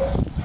you.